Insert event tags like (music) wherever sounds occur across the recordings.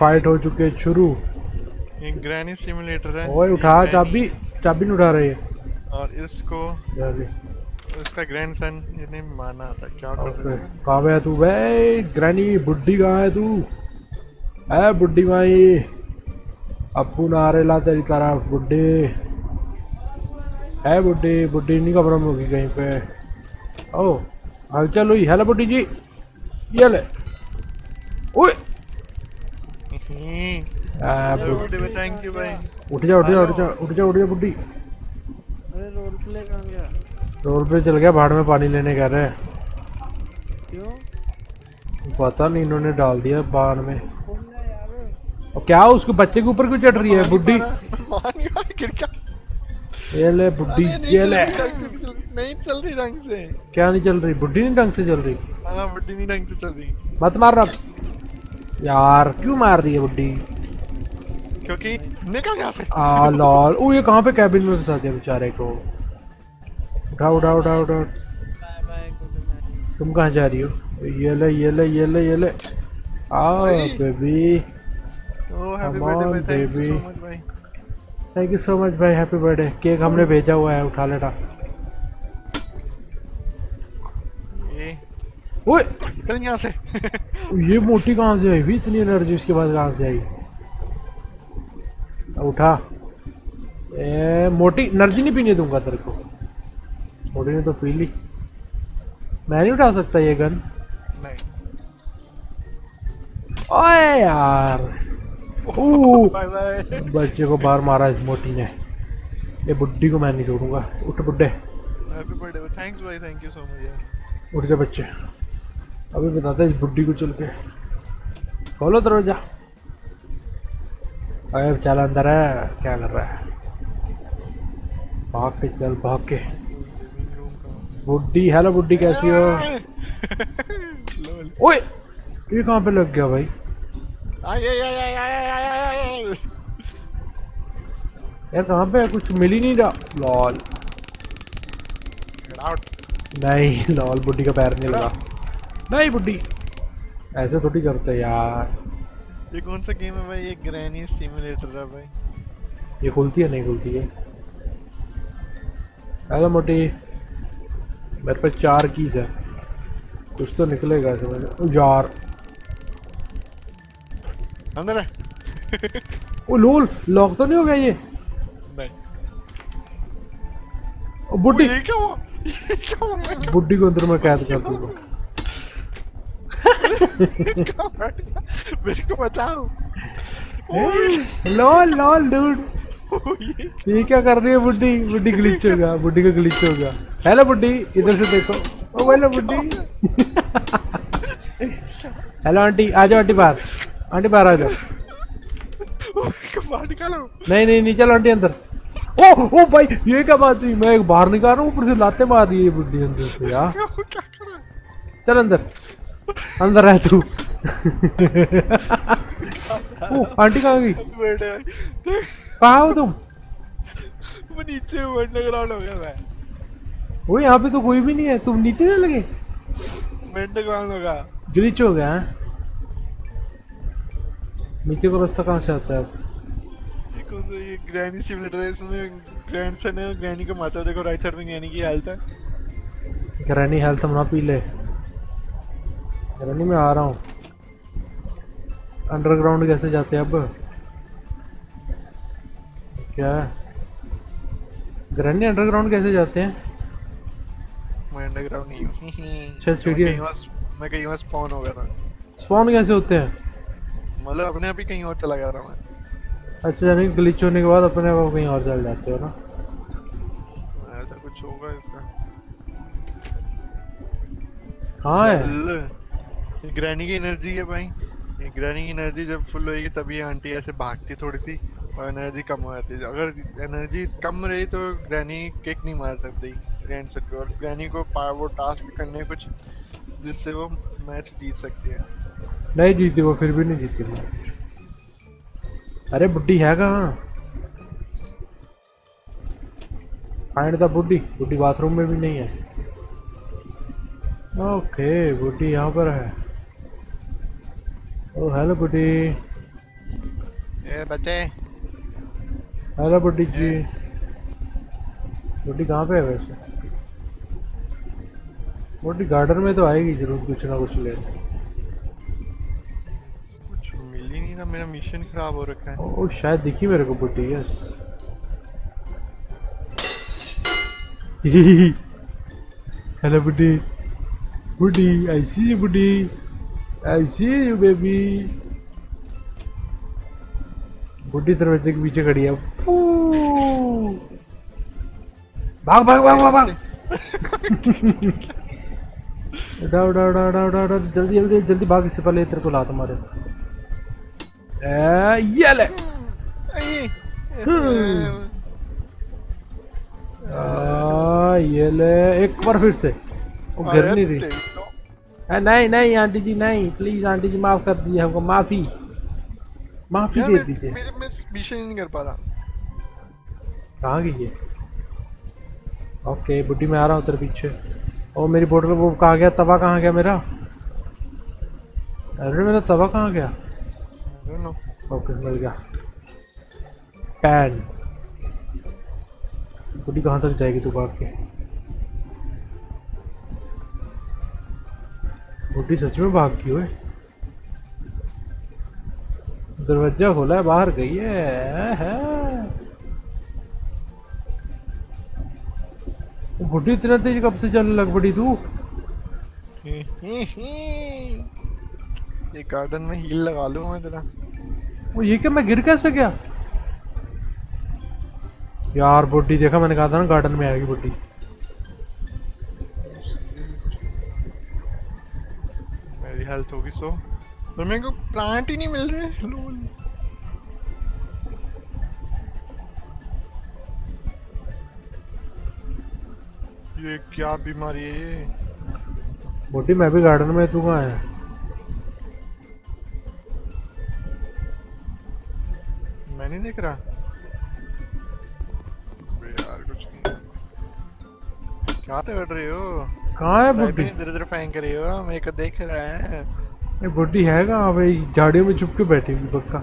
Fight हो चुके हैं शुरू। ये ग्रैनी सिमुलेटर है। ओए उठा चाबी चाबी नहीं उठा रही है और इसको उसका ग्रैंडसन इन्हें मारना था क्या कर रहे हो? कहाँ है तू? बे ग्रैनी बुड्ढी कहाँ है तू? है बुड्ढी माई। अप्पू नारे ला तेरी तरफ़ बुड्ढी है बुड्ढी बुड्ढी नहीं खबर होगी कहीं पे। ओ हलचल हुई? हेलो बुड्ढी जी। ये ले। थैंक यू भाई उठ जा उठ जा उठ जा उठ जा उठ जा बुड्ढी। अरे रोल प्ले कहाँ गया? रोड पे चल गया भाड़ में पानी लेने कह रहे क्यों? पता नहीं इन्होंने डाल दिया बाढ़ में। और क्या उसके बच्चे के ऊपर क्यों चढ़ रही है बुड्ढी? (laughs) ये ले बुड्ढी ये ले। नहीं चल रही ढंग से। क्या नहीं चल रही बुड्ढी नहीं ढंग से चल रही? हाँ बड्डी नहीं ढंग से चल रही। मत मार रहा यार क्यों मार रही है बुड्ढी? क्योंकि निकल यहाँ से आ लॉल। ओ ये कहाँ पे कैबिन में फंसा दिया बेचारे को? उठा उठा उठा उठा बाय बाय गुड तुम कहाँ जा रही हो? ये ले ये ले ये ले ये ले। आओ भाई। बेबी भाई। थैंक यू सो मच भाई हैप्पी बर्थडे केक हमने भेजा हुआ है उठा लेटा। ओए! निकल यहाँ से। ये मोटी कहाँ से आई भी इतनी एनर्जी उसके बाद कहाँ से आई? उठा। ए मोटी एनर्जी नहीं पीने दूँगा तेरे को। मोटी ने तो पी ली। मैं नहीं उठा सकता ये गन। नहीं ओए यार। बच्चे को बाहर मारा इस मोटी ने। ये बुड्ढी को मैं नहीं छोड़ूँगा। उठ बुड्ढे। हैप्पी बर्थडे थैंक्स भाई थैंक यू सो मच यार उठ जा बच्चे। अभी बताते हैं इस बुड्ढी को चल के। खोलो दरवाज़ा। अरे चल अंदर है क्या कर रहा है? भाग के चल भाग के। बुड्ढी हेलो बुड्ढी कैसी हो? (laughs) ओए! ये कहाँ पे लग गया भाई? यार कहाँ पे कुछ मिल ही नहीं रहा लॉल। नहीं (laughs) लॉल बुड्ढी का पैर नहीं लगा। नहीं बुड्ढी। ऐसे थोड़ी करते यार। ये कौन सा गेम है भाई? ये ग्रैनी सिमुलेटर है भाई। ये खुलती है नहीं खुलती है? हेलो मोटी। मेरे पास चार कीज है। कुछ तो निकलेगा इसमें यार। अंदर है। ओ लोल लॉक तो नहीं हो गया ये? नहीं। ओ बुड्ढी। ये क्या हुआ? बुड्ढी को अंदर में कैद कर दूँगा? (laughs) मेरे को बचाओ लॉल लॉल डूड। ये क्या कर रही है बुड्ढी? बुड्ढी ग्लिच हो गया बुड्ढी का ग्लिच हो गया। हेलो बुड्ढी इधर से देखो। ओ हेलो बुड्ढी। हेलो आंटी आ जाओ आंटी बाहर। आंटी बाहर आ जाओ। बाहर निकालो। नहीं नहीं नहीं चलो आंटी अंदर। ओ ओ भाई ये क्या बात हुई? मैं एक बाहर निकाल रहा हूँ ऊपर से लाते मार रही है बुड्ढी अंदर से यार। चल अंदर। अंदर रह तू। ओ आंटी कहाँ गई? कहाँ हो तुम? मैं नीचे अंडरग्राउंड हो गया मैं। वो यहाँ पे तो कोई भी नहीं है। तुम नीचे से लगे मैं अंडरग्राउंड होगा ग्लिच हो गया है? नीचे का रास्ता कहाँ से आता है अब? कौन सा ये ग्रैनी सिमुलेटर है इसमें ग्रैंडसन है ग्रैनी को मारता है। देखो राइट साइड में ग्रैनी की हेल्थ है। ग्रैनी हेल्थ हम ना पी ले। ग्रैनी में आ रहा हूँ। अंडरग्राउंड कैसे जाते हैं अब? क्या? ग्रैनी अंडरग्राउंड कैसे जाते हैं? मैं अंडरग्राउंड नहीं हूँ। अच्छा, सीढ़ी मैं कहीं और- स्पॉन हो गया था। स्पॉन कैसे होते हैं? मतलब अपने आप ही कहीं और चला गया था मैं। अच्छा यानी ग्लिच होने के बाद अपने आप कहीं और चल जाते हो ना? ऐसा कुछ होगा इसका। हाँ है। ग्रैनी की एनर्जी है भाई। की एनर्जी जब फुल होएगी, तभी आंटी ऐसे भागती थोड़ी सी और एनर्जी कम हो जाती है। अगर एनर्जी कम रही तो ग्रैनी किक नहीं मार सकती ग्रैंड को और ग्रैनी को वो टास्क करने कुछ जिससे वो मैच जीत सकती है। नहीं जीती, वो फिर भी नहीं जीती। वो अरे बुड्ढी है कहाँ? फाइंड द बुड्ढी बुड्ढी बाथरूम में भी नहीं है। ओके बुड्ढी यहाँ पर है। ओ हेलो बुड्ढी ए बच्चे हेलो बुड्ढी जी बुड्ढी कहाँ पे है वैसे? बुड्ढी गार्डन में तो आएगी ज़रूर कुछ ना कुछ लेने। कुछ मिल ही नहीं रहा मेरा मिशन खराब हो रखा है। ओ शायद दिखी मेरे को बुड्ढी यस हेलो बुड्ढी बुड्ढी आई सी यू बुड्ढी आई सी यू बेबी बुड्ढी दरवाजे के पीछे खड़ी है। भाग भाग भाग भाग भाग। उठा उठा उठा उठा उठा उठा जल्दी जल्दी जल्दी भाग इससे पहले तेरे को लात मारे। ए, ये ले। आ, ये ले। एक बार फिर से। वो गिर नहीं रही। नहीं नहीं आंटी जी नहीं प्लीज़ आंटी जी माफ़ कर दीजिए हमको माफ़ी। माफ़ी दे दीजिए। मेरे मैं मिशन नहीं कर पा रहा। कहाँ गई है? ओके बुड्ढी मैं आ रहा हूँ तेरे पीछे। और मेरी बोतल वो कहाँ गया? तवा कहाँ गया मेरा? अरे मेरा तवा कहाँ गया. ओके मिल गया। पैन बुढ़ी कहाँ तक जाएगी तू भाग के? बुढ़ी सच में भाग गई है। दरवाज़ा खोला है बाहर गई है, है। वो बुढ़ी इतना तेज कब से चलने लग पड़ी तू? ये गार्डन में हील लगा लूँ मैं तेरा। वो ये क्या मैं गिर कैसे गया? यार बुड्ढी देखा मैंने कहा था ना गार्डन में आएगी बुड्ढी मेरी हेल्थ होगी सो पर मेरे को प्लांट ही नहीं मिल रहे लोल ये क्या बीमारी है ये? बुड्ढी मैं भी गार्डन में तू कहाँ है? मैं नहीं देख रहा। यार कुछ नहीं। क्या तो कर रहे हो? कहाँ है बुड्ढी? इधर इधर फेंक रहे हो मेरे को देख रहा है। ये बुड्ढी है कहाँ भाई झाड़ियों में छुप के बैठी हुई पक्का।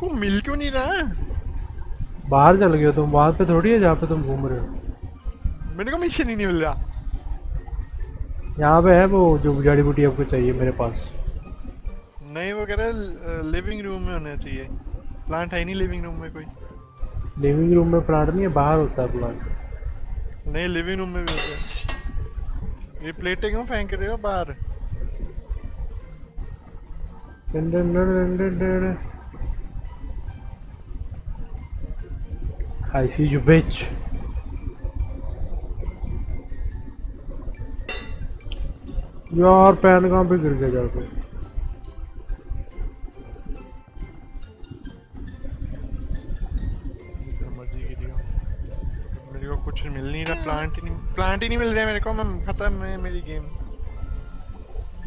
को मिल क्यों नहीं रहा? बाहर चल गए तुम वहाँ पे थोड़ी है जहाँ पे तुम घूम रहे हो? मेरे को मिशन ही नहीं मिल रहा। यहाँ पे है वो जो जड़ी बूटी आपको चाहिए मेरे पास? नहीं वो कह रहा लिविंग रूम में होना चाहिए। प्लांट है नहीं लिविंग रूम में कोई। लिविंग रूम में प्लांट नहीं है बाहर होता है प्लांट नहीं लिविंग रूम में भी होता है। ये प्लेटें क्यों फेंक रहे हो बाहर। I see you bitch यार पैन कहाँ पे गिर गया जाके? कुछ मिल नहीं रहा प्लांट ही नहीं प्लांट ही नहीं मिल रहा मेरे को मैं खत्म है मेरी गेम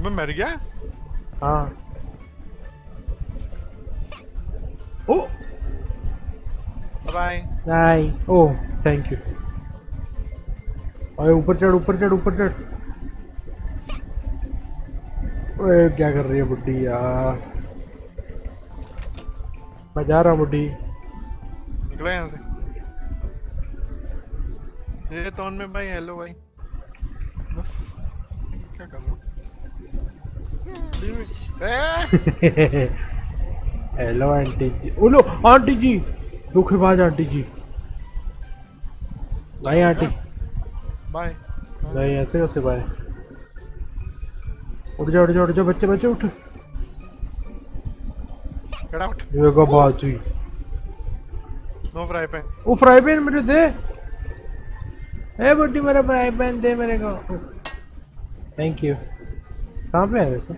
मैं मर गया? हाँ। ओ! बाय नहीं ओ थैंक यू अरे ऊपर चढ़ ऊपर चढ़ ऊपर चढ़। ओए क्या कर रही है बुड्ढी यार? मैं जा रहा हूँ बुड्ढी। निकलो यहाँ से। ये टोन में भाई हेलो भाई। बस, क्या कर रहा हूँ? हेलो आंटी जी बोलो आंटी जी धोखेबाज आंटी जी नहीं आंटी बाय नहीं ऐसे कैसे बाय उठ जा उठ जा उठ जा बच्चे बच्चे उठ। गेट आउट ये को बात हुई नो फ्राई पैन वो फ्राई पैन मुझे दे। ए बुड्ढी मेरा फ्राई पैन दे मेरे को। थैंक यू कहाँ पे है वैसे?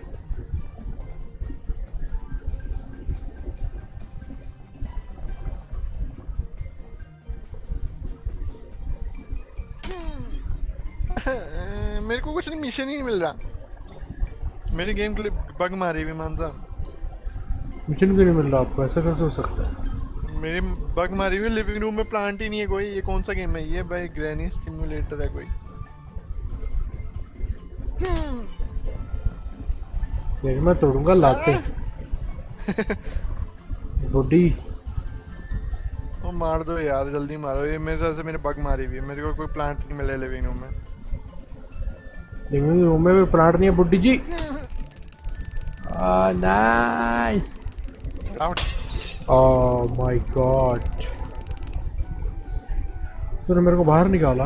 मेरे को कुछ नहीं मिशन ही नहीं मिल रहा। मेरी गेम के लिए बग मारी हुई मानता मिशन क्यों नहीं मिल रहा आपको? ऐसा कैसे हो सकता है? मेरी बग मारी हुई लिविंग रूम में प्लांट ही नहीं है कोई। ये कौन सा गेम है? ये भाई ग्रैनी सिमुलेटर है कोई। तेरे मैं तोड़ूँगा लाते। बुड्ढी ओ मार दो यार जल्दी मारो। ये मेरे तरफ़ से मेरे बग मारी हुई है। मेरे को कोई प्लांट नहीं मिले लिविंग रूम में। लिविंग रूम में भी प्लांट नहीं है बुड्ढी जी। आ नहीं आउट ओह my god. तूने मेरे को बाहर निकाला।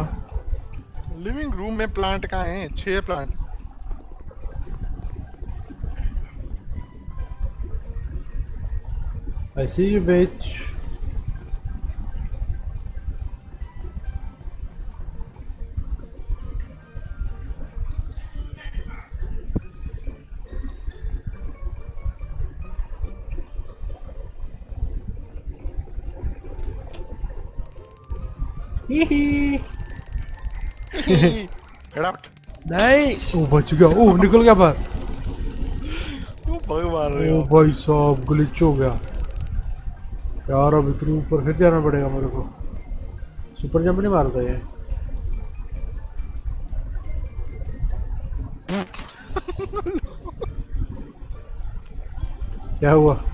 लिविंग रूम में प्लांट कहाँ हैं? छह plant I see you bitch. नहीं ओ बच गया। ओ निकल गया बाहर। मार रहे हो भाई साहब ग्लिच हो गया। यार अब इतनी ऊपर फिर जाना पड़ेगा मेरे को। सुपर जंप नहीं मारता ये। (laughs) क्या हुआ?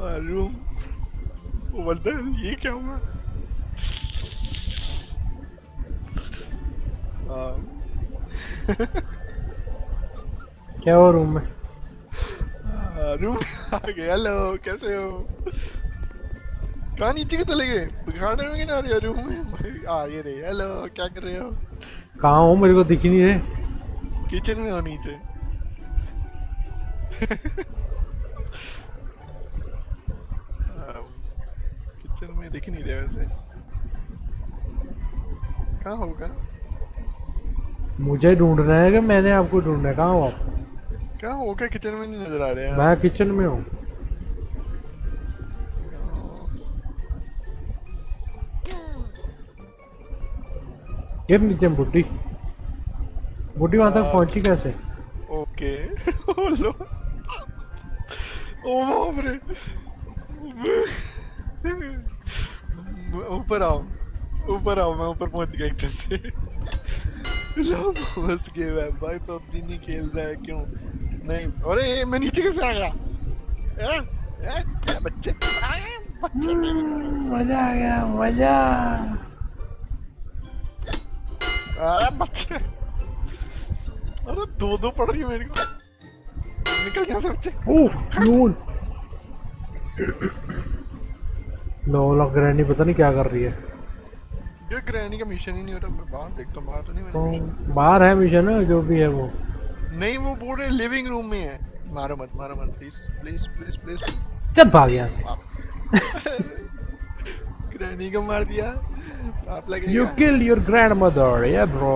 आ, रूम वो बोलता है ये क्या हुआ क्या हुआ रूम में रूम आ गए हेलो कैसे हो कहाँ नीचे के चले गए खाने में क्या रहे हो रूम में आ ये रहे हेलो क्या कर रहे हो कहाँ हो मेरे को दिख ही नहीं रहे किचन में हो नीचे किचन में दिख नहीं रहा वैसे। कहाँ होगा मुझे ढूंढना है कि मैंने आपको ढूंढना है। कहाँ हो आप? कहाँ होगा किचन में नहीं नज़र आ रहे हैं। मैं किचन में हूँ। गिर नीचे बुड्ढी। बुड्ढी वहाँ तक हाँ। पहुँची कैसे? ओके। (laughs) लो बाप रे ऊपर आओ ऊपर आओ मैं ऊपर पहुँच गया एकदम से बस गेम है भाई तो अब नहीं खेल रहा है क्यों नहीं अरे मैं नीचे कैसे आ गया ए, ए, ए, बच्चे मज़ा आ गया मज़ा अरे बच्चे अरे दो दो पड़ रही है मेरे को निकल गया से बच्चे ओह नून। लोला ग्रैनी पता नहीं क्या कर रही है। ये ग्रैनी का मिशन ही नहीं हो रहा मैं बाहर देखता हूँ बाहर तो नहीं तो मैंने बाहर है मिशन है जो भी है वो। नहीं वो बोल रहे लिविंग रूम में है। मारो मत मारो मत प्लीज़ प्लीज़ प्लीज़ प्लीज़ चल भाग यहाँ से। (laughs) ग्रैनी को मार दिया। आप लगेगा। You killed your grandmother, yeah, bro.